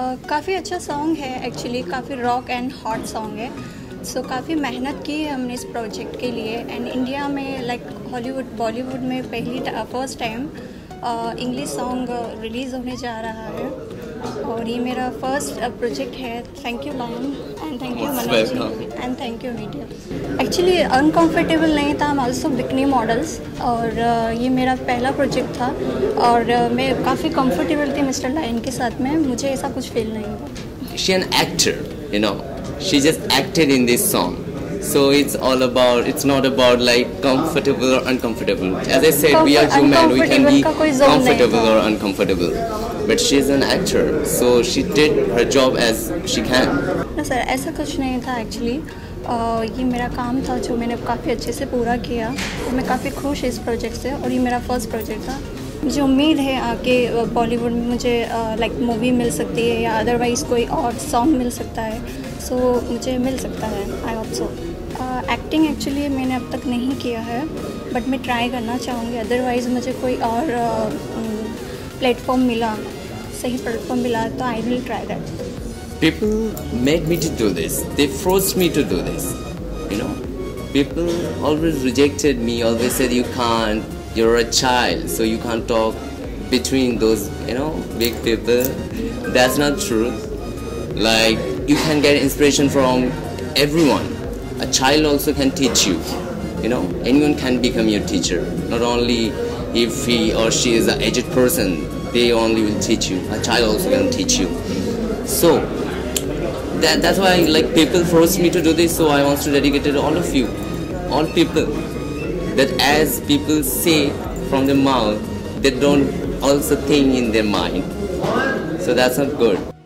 काफ़ी अच्छा सॉन्ग है एक्चुअली काफ़ी रॉक एंड हॉट सॉन्ग है। सो so, काफ़ी मेहनत की है हमने इस प्रोजेक्ट के लिए। एंड इंडिया में लाइक हॉलीवुड बॉलीवुड में पहली first time English song release होने जा रहा है। और ये मेरा फ़र्स्ट प्रोजेक्ट है। Thank you ma'am and thank you Manoj and thank you media actually uncomfortable नहीं था हम ऑल्सो बिकनी मॉडल्स और uh, ये मेरा पहला प्रोजेक्ट था। और uh, मैं काफ़ी कम्फर्टेबल थी मिस्टर लाइन के साथ में। मुझे ऐसा कुछ फील नहीं हुआ। She an actor you know she just acted in this song. So it's all about. It's not about like comfortable or uncomfortable. As I said, we are human. We can be comfortable or uncomfortable. But she's an actor, so she did her job as she can. ना sir ऐसा कुछ नहीं था actually ये मेरा काम था जो मैंने काफ़ी अच्छे से पूरा किया और मैं काफ़ी खुश इस प्रोजेक्ट से और ये मेरा फ़र्स्ट प्रोजेक्ट था मुझे उम्मीद है आके बॉलीवुड में मुझे लाइक मूवी मिल सकती है या अदरवाइज़ कोई और सॉन्ग मिल सकता है सो so, मुझे मिल सकता है I hope so acting actually मैंने अब तक नहीं किया है बट मैं ट्राई करना चाहूँगी अदरवाइज़ मुझे कोई और प्लेटफॉर्म मिला सही प्लेटफॉर्म मिला तो I will try that People made me to do this. They forced me to do this. You know, people always rejected me. Always said you can't. You're a child, so you can't talk between those. You know, big people. That's not true. Like you can get inspiration from everyone. A child also can teach you. You know, anyone can become your teacher. Not only if he or she is an aged person, they only will teach you. A child also can teach you. So that, that's why like people forced me to do this so i want to dedicate it to all of you all people that as people say from their mouth they don't also think in their mind. So that's not good